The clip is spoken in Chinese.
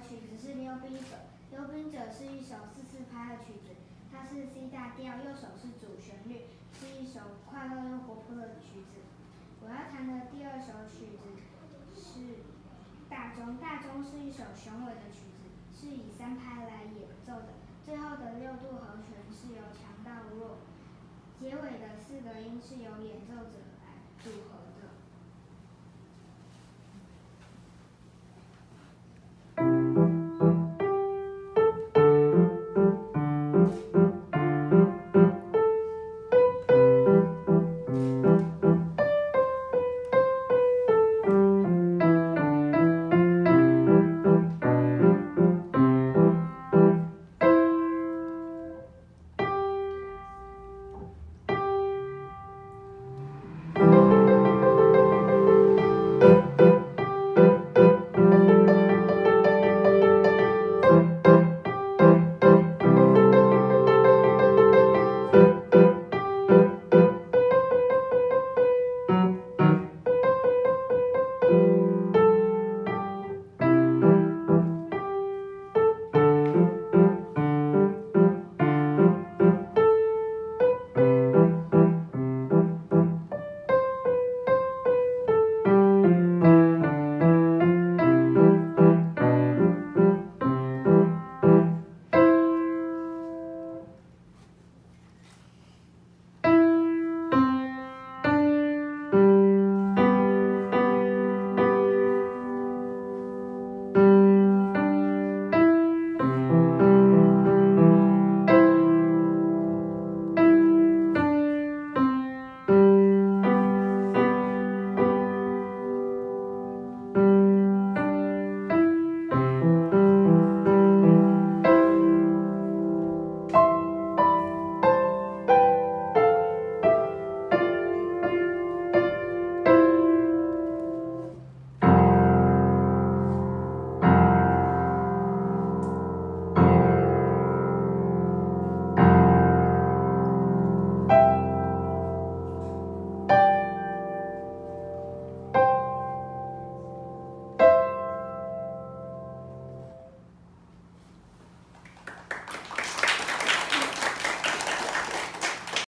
曲子是溜冰者溜冰者是一首四四拍的曲子它是 c 大调右手是主旋律是一首快乐又活泼的曲子。我要弹的第二首曲子是大钟大钟是一首雄伟的曲子是以三拍来演奏的最后的六度和弦是由强到弱结尾的四个音是由演奏者来组合的。